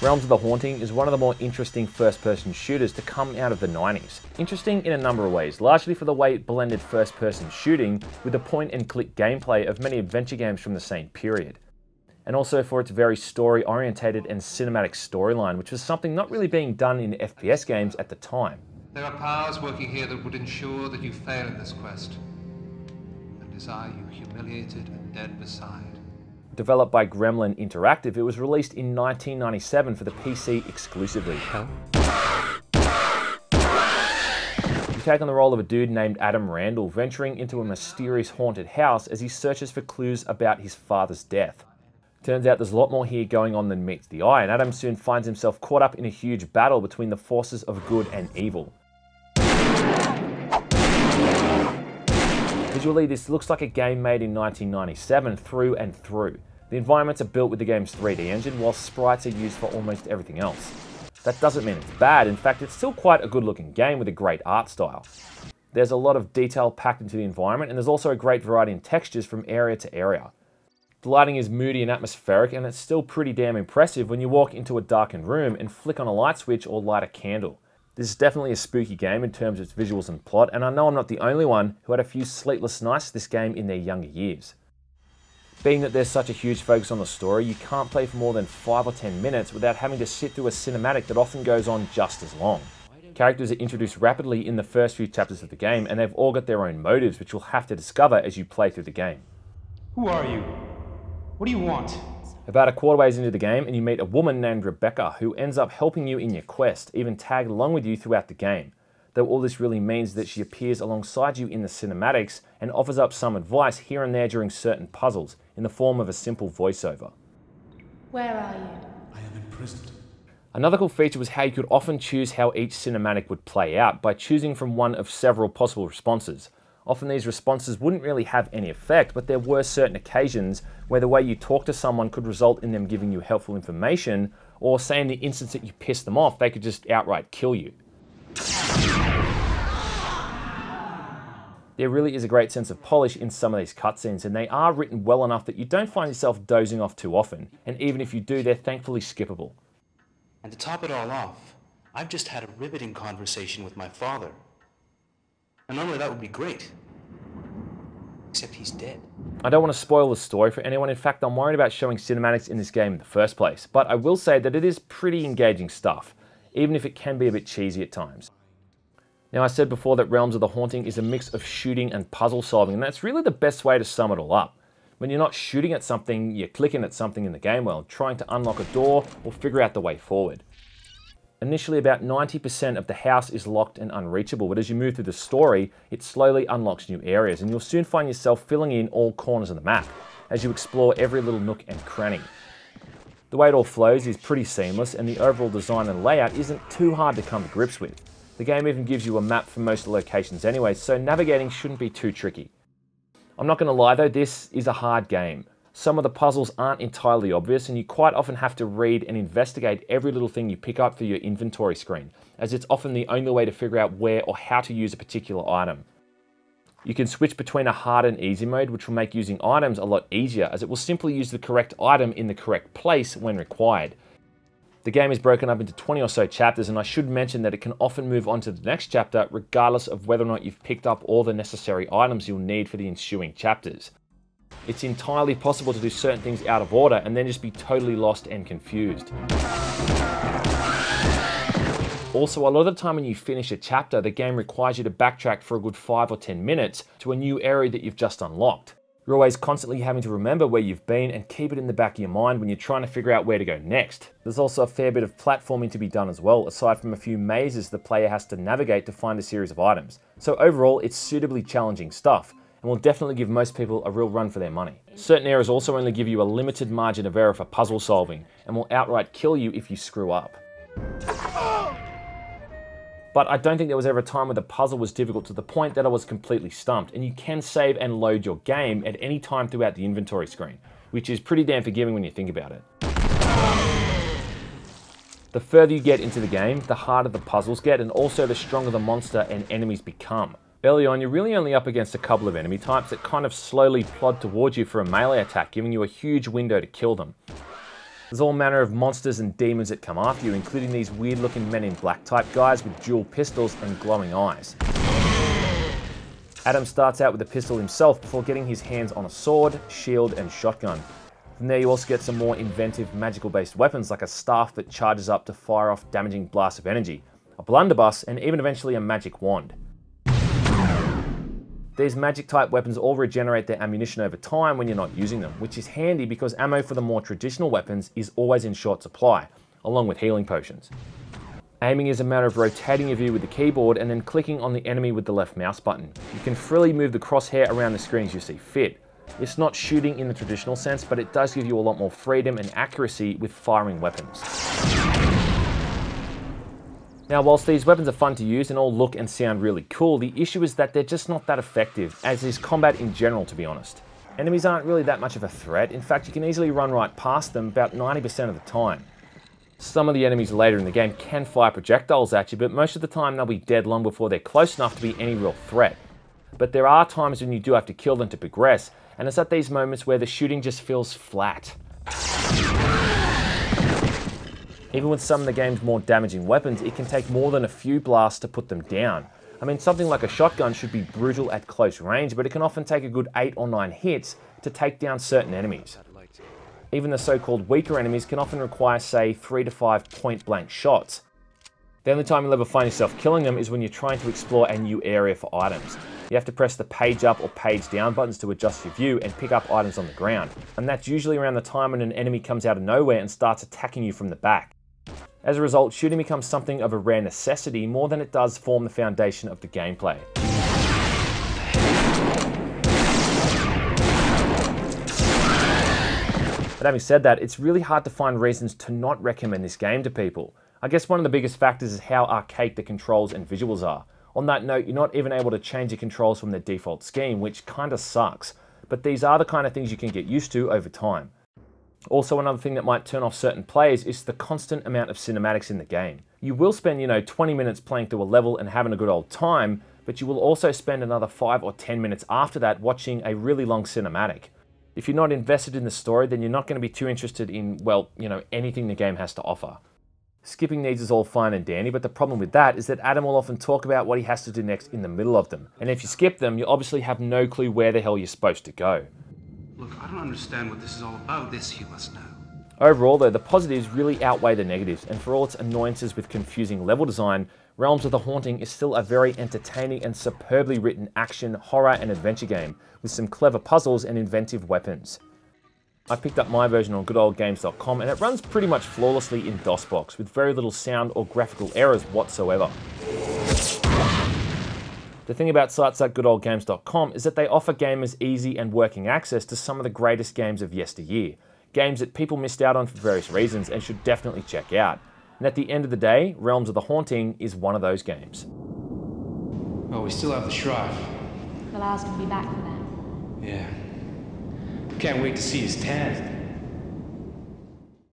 Realms of the Haunting is one of the more interesting first-person shooters to come out of the 90s. Interesting in a number of ways, largely for the way it blended first-person shooting with the point-and-click gameplay of many adventure games from the same period. And also for its very story-orientated and cinematic storyline, which was something not really being done in FPS games at the time. There are powers working here that would ensure that you fail in this quest. And desire you humiliated and dead beside. Developed by Gremlin Interactive, it was released in 1997 for the PC exclusively. You take on the role of a dude named Adam Randall, venturing into a mysterious haunted house as he searches for clues about his father's death. Turns out there's a lot more here going on than meets the eye, and Adam soon finds himself caught up in a huge battle between the forces of good and evil. Visually, this looks like a game made in 1997 through and through. The environments are built with the game's 3D engine, while sprites are used for almost everything else. That doesn't mean it's bad, in fact it's still quite a good looking game with a great art style. There's a lot of detail packed into the environment and there's also a great variety in textures from area to area. The lighting is moody and atmospheric and it's still pretty damn impressive when you walk into a darkened room and flick on a light switch or light a candle. This is definitely a spooky game in terms of its visuals and plot and I know I'm not the only one who had a few sleepless nights this game in their younger years. Being that there's such a huge focus on the story, you can't play for more than 5 or 10 minutes without having to sit through a cinematic that often goes on just as long. Characters are introduced rapidly in the first few chapters of the game, and they've all got their own motives, which you'll have to discover as you play through the game. Who are you? What do you want? About a quarter ways into the game, and you meet a woman named Rebecca who ends up helping you in your quest, even tagged along with you throughout the game though all this really means that she appears alongside you in the cinematics and offers up some advice here and there during certain puzzles in the form of a simple voiceover. Where are you? I am imprisoned. Another cool feature was how you could often choose how each cinematic would play out by choosing from one of several possible responses. Often these responses wouldn't really have any effect, but there were certain occasions where the way you talk to someone could result in them giving you helpful information, or say in the instance that you piss them off, they could just outright kill you. There really is a great sense of polish in some of these cutscenes, and they are written well enough that you don't find yourself dozing off too often, and even if you do, they're thankfully skippable. And to top it all off, I've just had a riveting conversation with my father. And normally that would be great. Except he's dead. I don't want to spoil the story for anyone, in fact I'm worried about showing cinematics in this game in the first place, but I will say that it is pretty engaging stuff, even if it can be a bit cheesy at times. Now, I said before that Realms of the Haunting is a mix of shooting and puzzle solving, and that's really the best way to sum it all up. When you're not shooting at something, you're clicking at something in the game world, trying to unlock a door or figure out the way forward. Initially, about 90% of the house is locked and unreachable, but as you move through the story, it slowly unlocks new areas, and you'll soon find yourself filling in all corners of the map as you explore every little nook and cranny. The way it all flows is pretty seamless, and the overall design and layout isn't too hard to come to grips with. The game even gives you a map for most locations anyway, so navigating shouldn't be too tricky. I'm not going to lie though, this is a hard game. Some of the puzzles aren't entirely obvious and you quite often have to read and investigate every little thing you pick up for your inventory screen, as it's often the only way to figure out where or how to use a particular item. You can switch between a hard and easy mode, which will make using items a lot easier, as it will simply use the correct item in the correct place when required, the game is broken up into 20 or so chapters, and I should mention that it can often move on to the next chapter regardless of whether or not you've picked up all the necessary items you'll need for the ensuing chapters. It's entirely possible to do certain things out of order and then just be totally lost and confused. Also, a lot of the time when you finish a chapter, the game requires you to backtrack for a good 5 or 10 minutes to a new area that you've just unlocked. You're always constantly having to remember where you've been and keep it in the back of your mind when you're trying to figure out where to go next. There's also a fair bit of platforming to be done as well, aside from a few mazes the player has to navigate to find a series of items. So overall, it's suitably challenging stuff, and will definitely give most people a real run for their money. Certain areas also only give you a limited margin of error for puzzle solving, and will outright kill you if you screw up. But I don't think there was ever a time where the puzzle was difficult to the point that I was completely stumped, and you can save and load your game at any time throughout the inventory screen, which is pretty damn forgiving when you think about it. The further you get into the game, the harder the puzzles get, and also the stronger the monster and enemies become. Early on, you're really only up against a couple of enemy types that kind of slowly plod towards you for a melee attack, giving you a huge window to kill them. There's all manner of monsters and demons that come after you, including these weird looking men in black type guys with dual pistols and glowing eyes. Adam starts out with a pistol himself before getting his hands on a sword, shield, and shotgun. From there, you also get some more inventive magical based weapons like a staff that charges up to fire off damaging blasts of energy, a blunderbuss, and even eventually a magic wand. These magic type weapons all regenerate their ammunition over time when you're not using them, which is handy because ammo for the more traditional weapons is always in short supply, along with healing potions. Aiming is a matter of rotating your view with the keyboard and then clicking on the enemy with the left mouse button. You can freely move the crosshair around the screen as you see fit. It's not shooting in the traditional sense, but it does give you a lot more freedom and accuracy with firing weapons. Now, whilst these weapons are fun to use and all look and sound really cool, the issue is that they're just not that effective, as is combat in general, to be honest. Enemies aren't really that much of a threat, in fact, you can easily run right past them about 90% of the time. Some of the enemies later in the game can fire projectiles at you, but most of the time they'll be dead long before they're close enough to be any real threat. But there are times when you do have to kill them to progress, and it's at these moments where the shooting just feels flat. Even with some of the game's more damaging weapons, it can take more than a few blasts to put them down. I mean, something like a shotgun should be brutal at close range, but it can often take a good 8 or 9 hits to take down certain enemies. Even the so-called weaker enemies can often require, say, 3 to 5 point-blank shots. The only time you'll ever find yourself killing them is when you're trying to explore a new area for items. You have to press the page up or page down buttons to adjust your view and pick up items on the ground. And that's usually around the time when an enemy comes out of nowhere and starts attacking you from the back. As a result, shooting becomes something of a rare necessity more than it does form the foundation of the gameplay. But having said that, it's really hard to find reasons to not recommend this game to people. I guess one of the biggest factors is how archaic the controls and visuals are. On that note, you're not even able to change the controls from their default scheme, which kinda sucks. But these are the kind of things you can get used to over time. Also, another thing that might turn off certain players is the constant amount of cinematics in the game. You will spend, you know, 20 minutes playing through a level and having a good old time, but you will also spend another 5 or 10 minutes after that watching a really long cinematic. If you're not invested in the story, then you're not going to be too interested in, well, you know, anything the game has to offer. Skipping these is all fine and dandy, but the problem with that is that Adam will often talk about what he has to do next in the middle of them. And if you skip them, you obviously have no clue where the hell you're supposed to go. Look, I don't understand what this is all about. This you must know. Overall, though, the positives really outweigh the negatives, and for all its annoyances with confusing level design, Realms of the Haunting is still a very entertaining and superbly written action, horror, and adventure game, with some clever puzzles and inventive weapons. I picked up my version on goodoldgames.com and it runs pretty much flawlessly in DOSBox with very little sound or graphical errors whatsoever. The thing about sites like goodoldgames.com is that they offer gamers easy and working access to some of the greatest games of yesteryear, games that people missed out on for various reasons and should definitely check out. And at the end of the day, Realms of the Haunting is one of those games. Oh, we still have the Shrive. We'll ask him to be back for that. Yeah. Can't wait to see his tan.